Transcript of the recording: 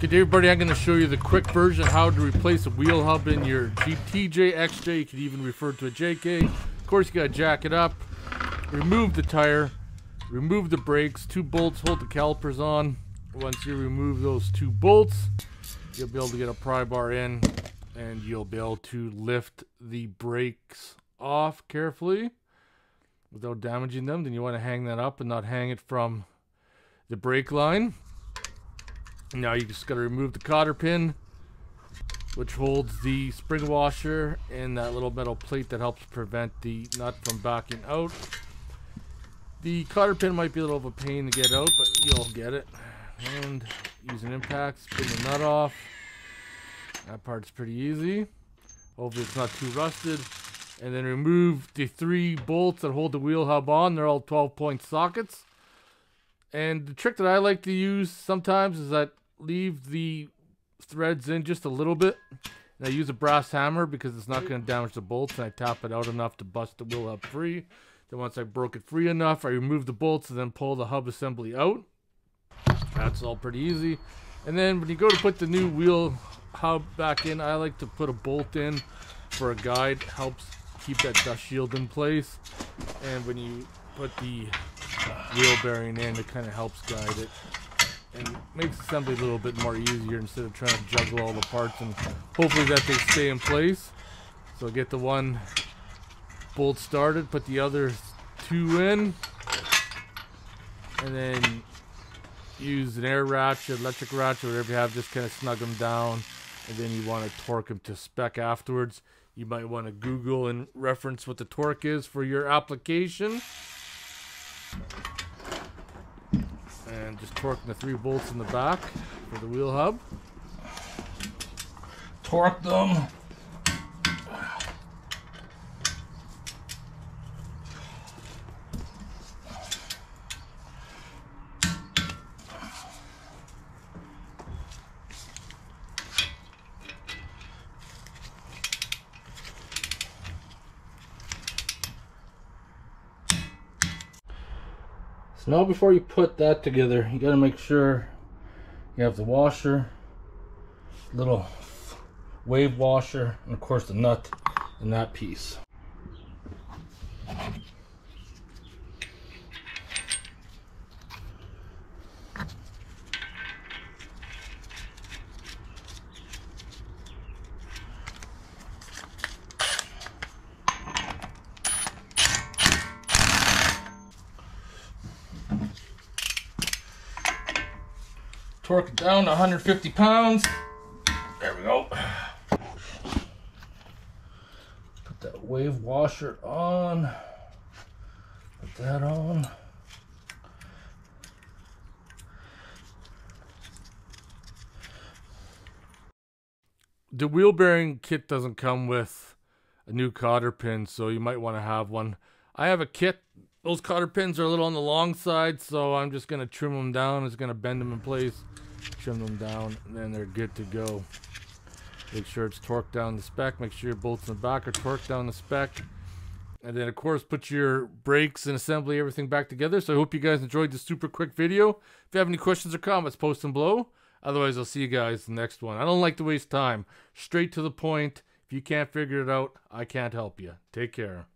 Day everybody, I'm going to show you the quick version how to replace a wheel hub in your Jeep TJ, XJ, you could even refer to a JK. Of course you got to jack it up, remove the tire, remove the brakes, two bolts hold the calipers on. Once you remove those two bolts, you'll be able to get a pry bar in and you'll be able to lift the brakes off carefully without damaging them. Then you want to hang that up and not hang it from the brake line. Now you just got to remove the cotter pin, which holds the spring washer and that little metal plate that helps prevent the nut from backing out. The cotter pin might be a little of a pain to get out, but you'll get it. And use an impact, spin the nut off. That part's pretty easy. Hopefully it's not too rusted. And then remove the three bolts that hold the wheel hub on. They're all 12 point sockets. And the trick that I like to use sometimes is that leave the threads in just a little bit. And I use a brass hammer because it's not going to damage the bolts. And I tap it out enough to bust the wheel up free. Then once I broke it free enough, I remove the bolts and then pull the hub assembly out. That's all pretty easy. And then when you go to put the new wheel hub back in, I like to put a bolt in for a guide. Helps keep that dust shield in place. And when you put the wheel bearing in, it kind of helps guide it and makes assembly a little bit more easier instead of trying to juggle all the parts and hopefully that they stay in place. So get the one bolt started, put the other two in, and then use an air ratchet, electric ratchet, whatever you have, just kind of snug them down, and then you want to torque them to spec afterwards. You might want to Google and reference what the torque is for your application and just torquing the three bolts in the back for the wheel hub. Torque them. So now before you put that together, you got to make sure you have the washer, little wave washer, and of course the nut in that piece. Torque it down to 150 pounds. There we go. Put that wave washer on. Put that on. The wheel bearing kit doesn't come with a new cotter pin, so you might want to have one. I have a kit those cotter pins are a little on the long side, so I'm just going to trim them down. It's going to bend them in place trim them down, and then they're good to go. Make sure it's torqued down the spec. Make sure your bolts in the back are torqued down the spec. And then, of course, put your brakes and assembly, everything back together. So I hope you guys enjoyed this super quick video. If you have any questions or comments, post them below. Otherwise, I'll see you guys the next one. I don't like to waste time. Straight to the point. If you can't figure it out, I can't help you. Take care.